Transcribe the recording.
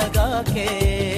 लगा के